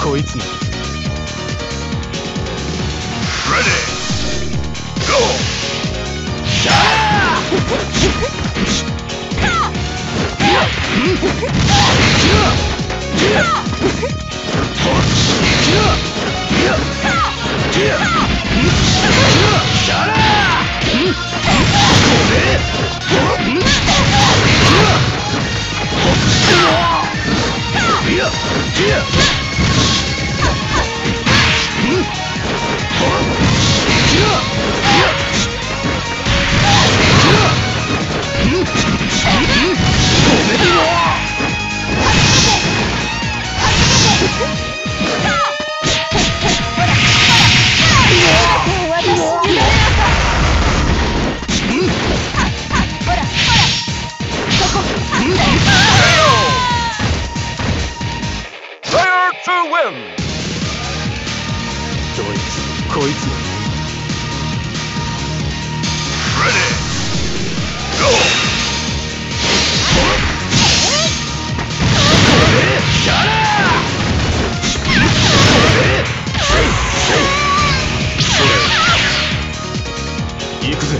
こいつこれ win! どいつこいつ Ready! Go! 行くぜ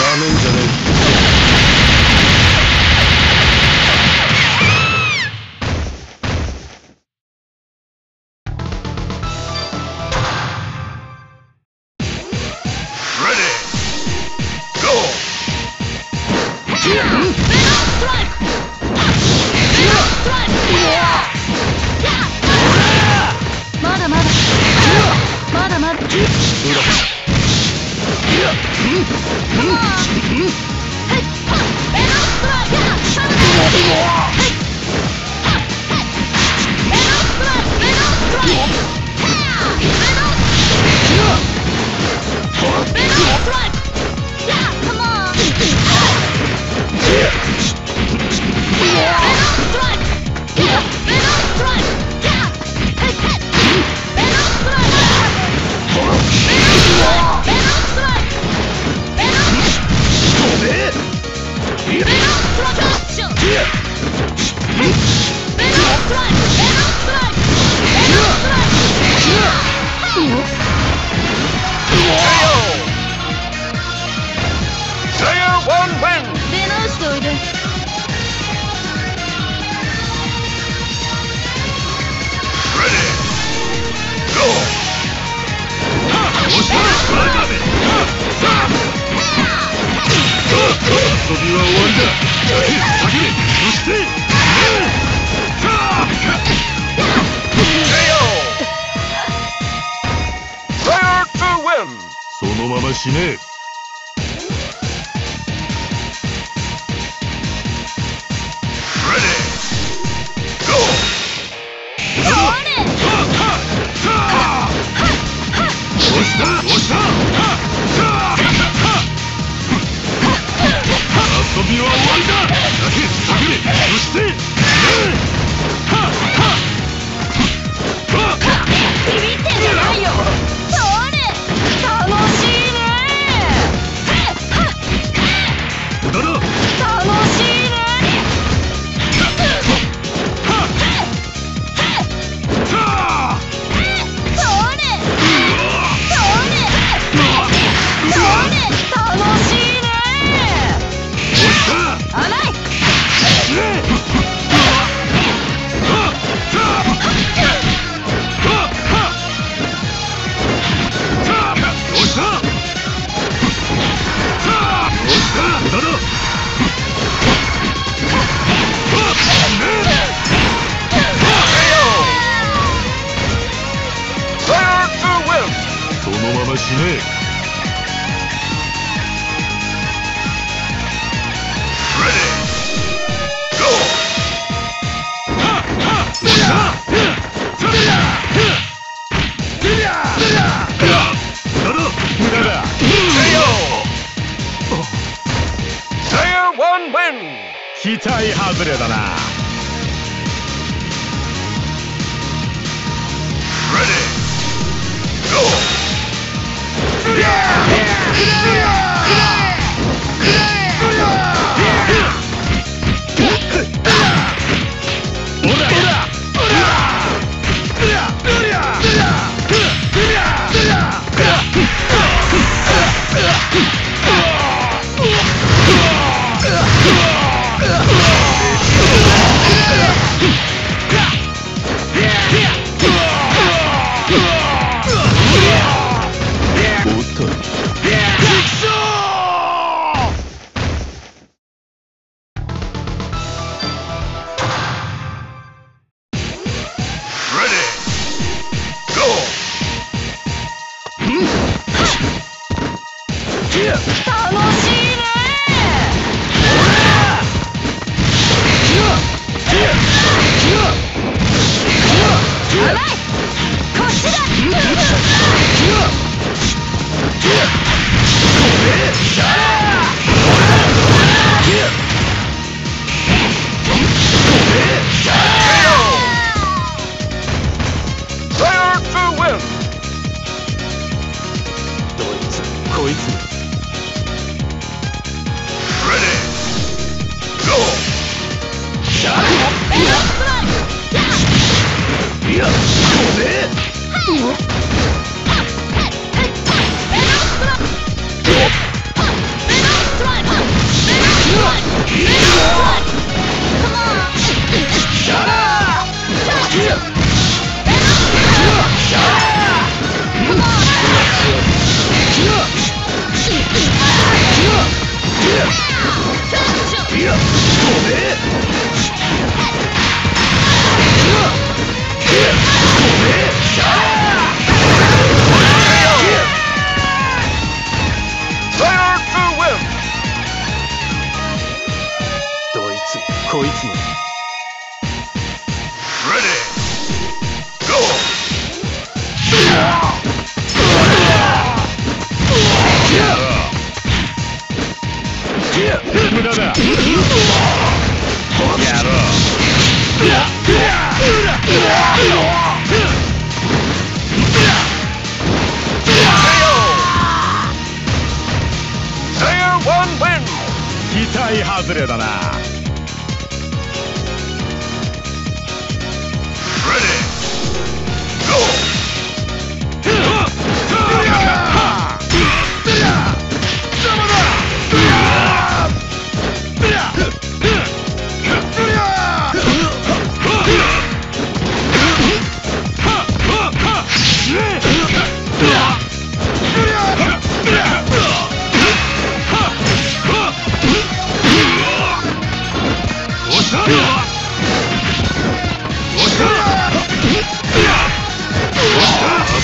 なめんじゃねえま遊びは終わりだ先にそしてそのまま死ねえ Ready! Go! 押した押したびは終わりだ。先先にそしてビビっ。てんじゃないよ期待外れだな。你。痛いつも。外れだな。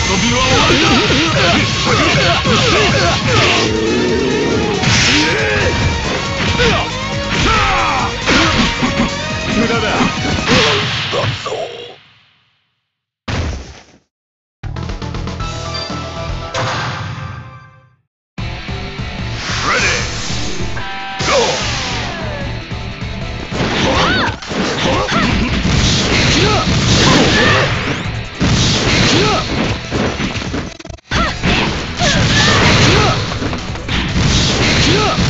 遊びは終わりだ Yeah!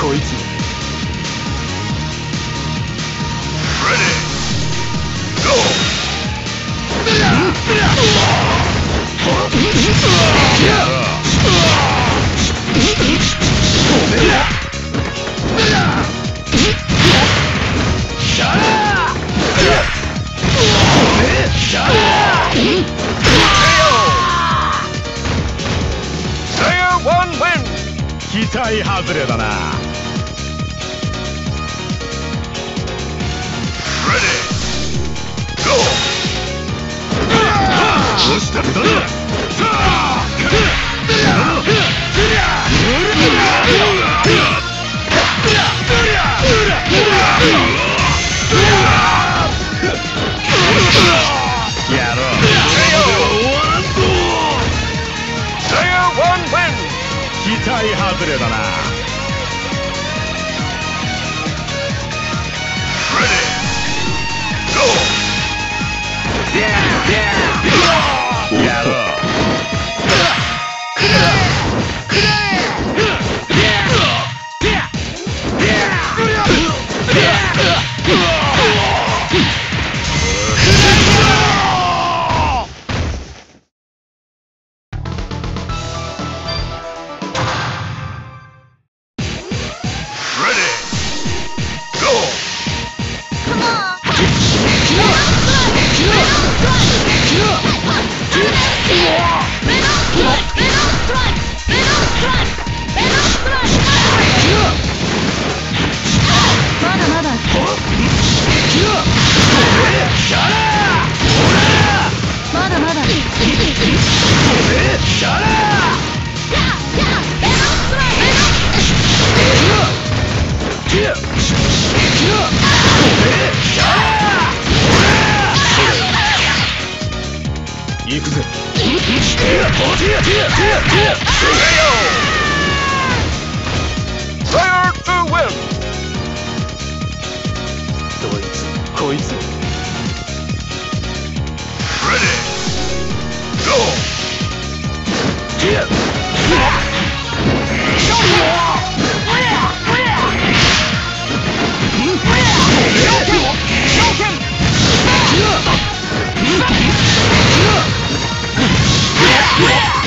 こいつ。期待外れだな。Stop it! the left.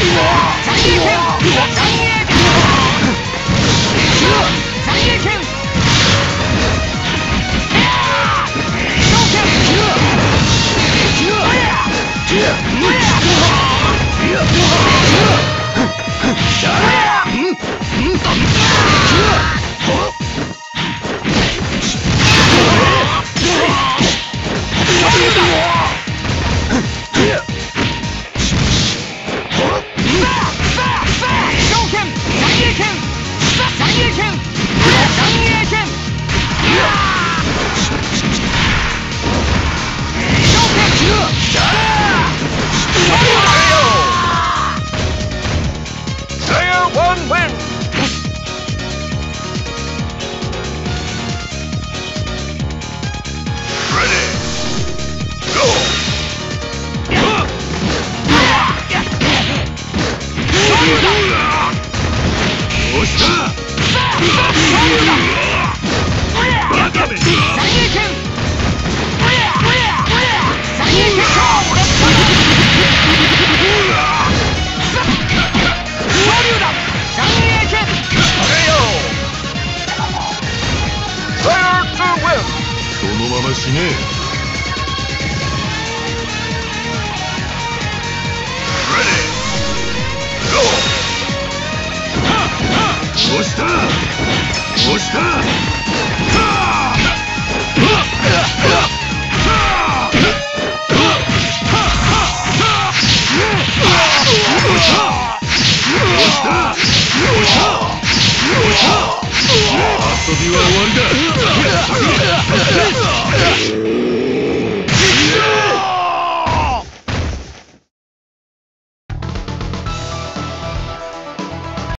戦した。押した。